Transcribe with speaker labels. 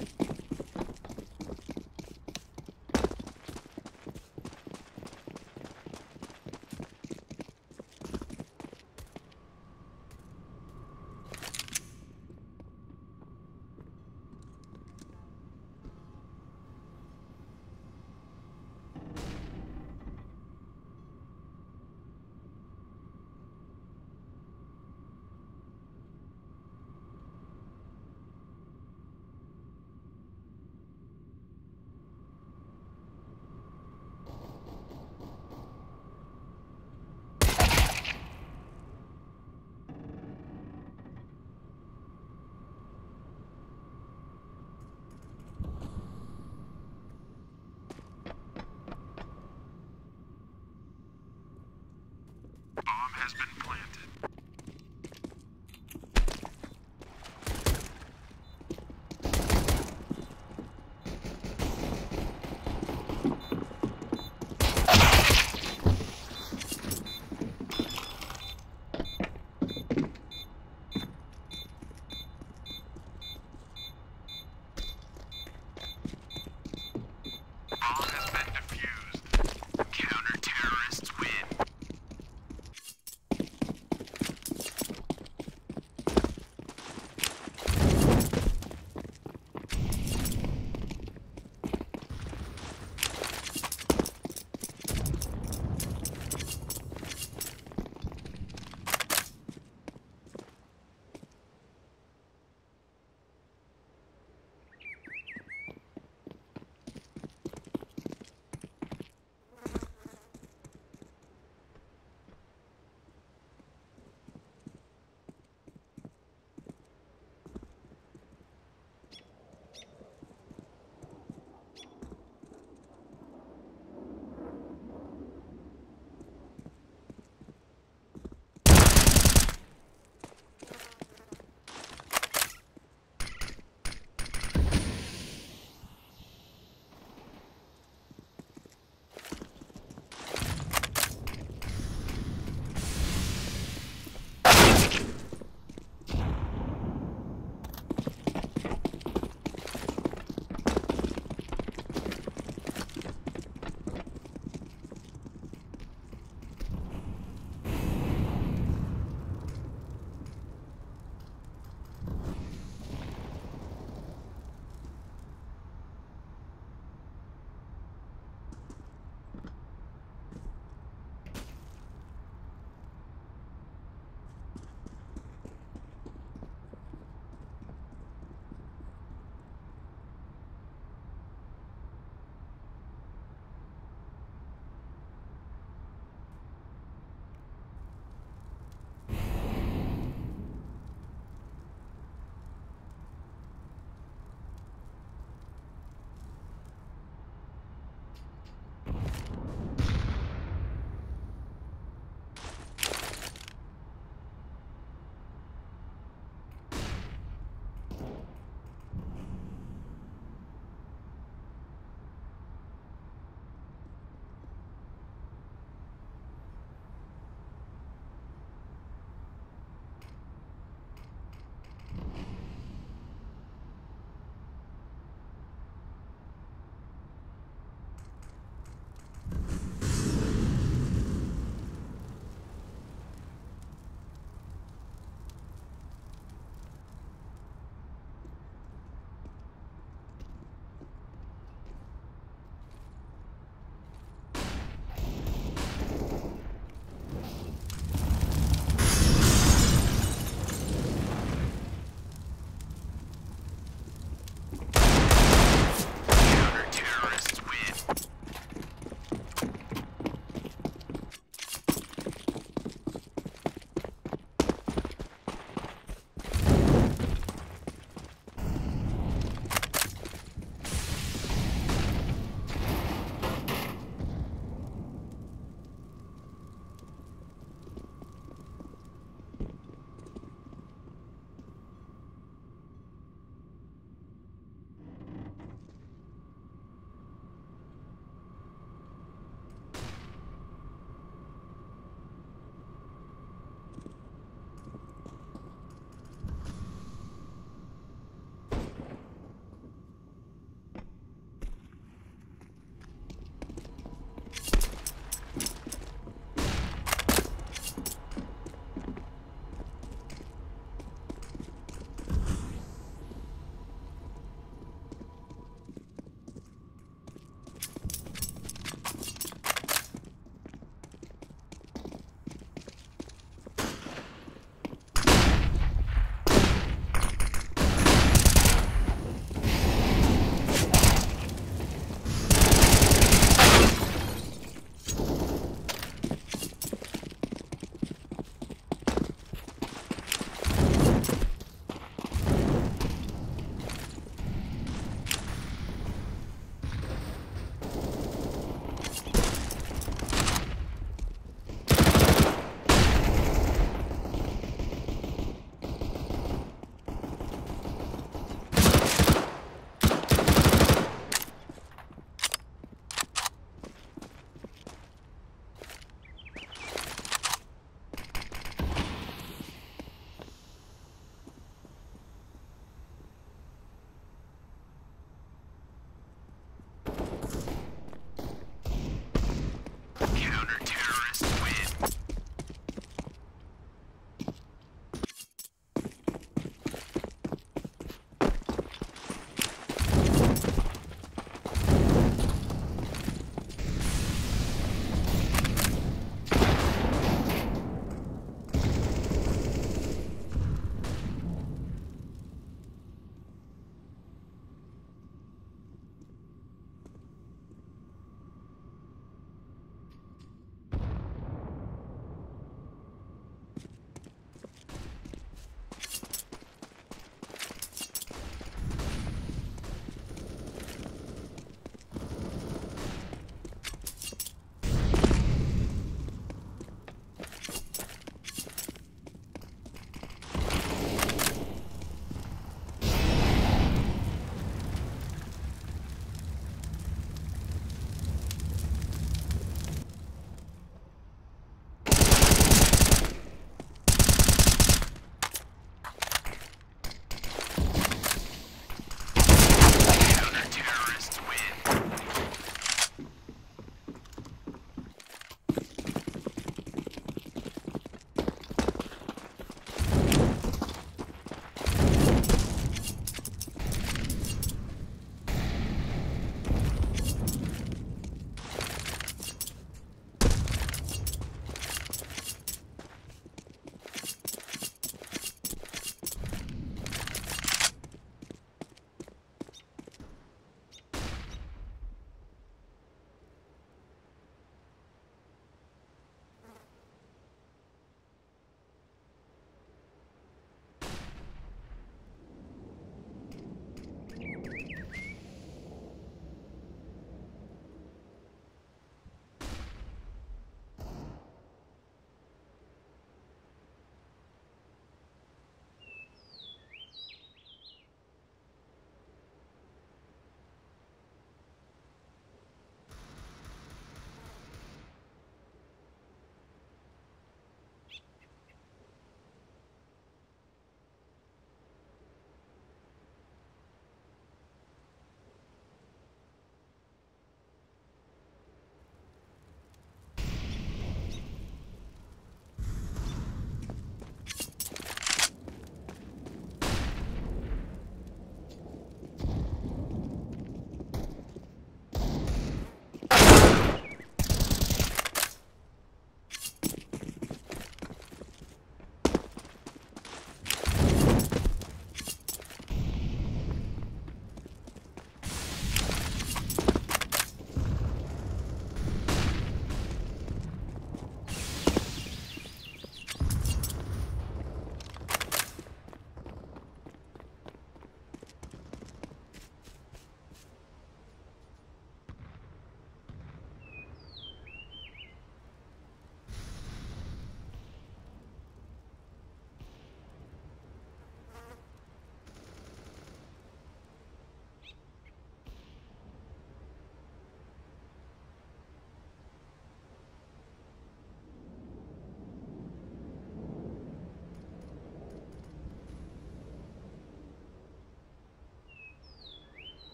Speaker 1: Bomb has been planted.